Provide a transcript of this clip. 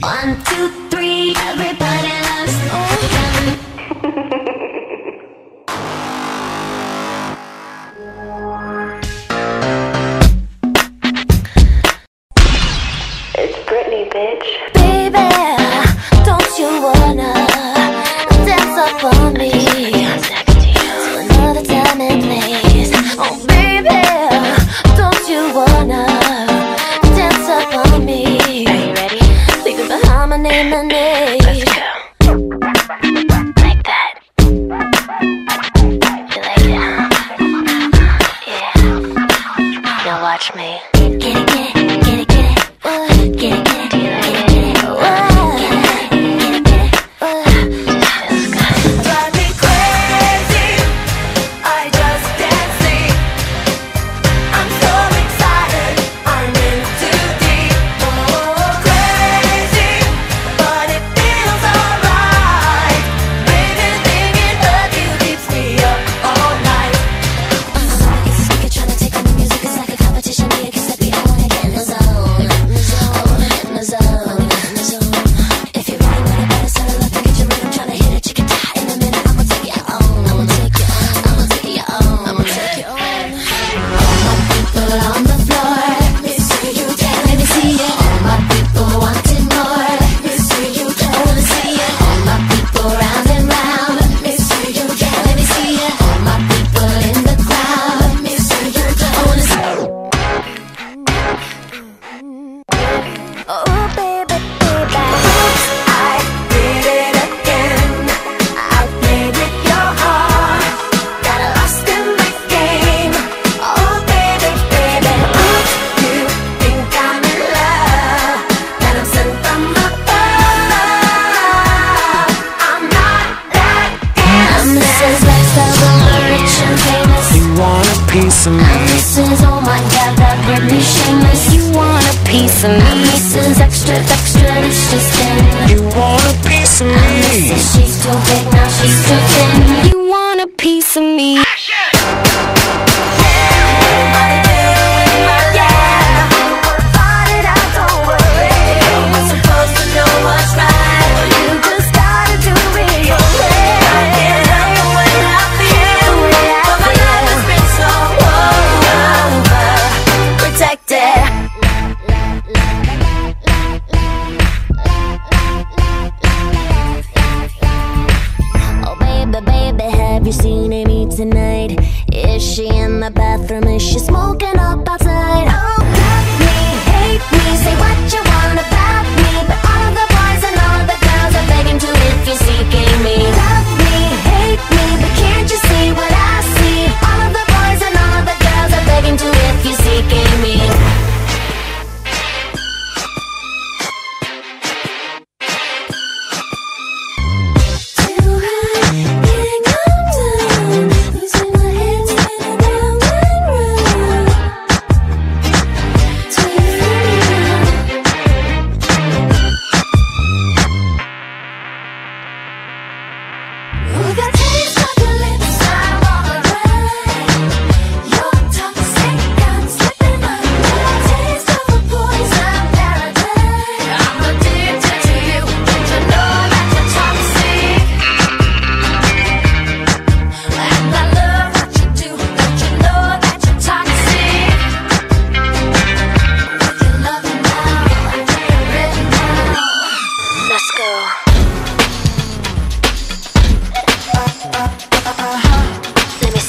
One, two, three, everybody loves it's Britney, bitch. touch me. piece of me. I misses, oh my god, that Britney shameless. You want a piece of me. I misses extra, extra, it's just in. You want a piece you seen Amy tonight? Is she in the bathroom? Is she smoking up outside?